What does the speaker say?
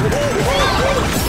Oh.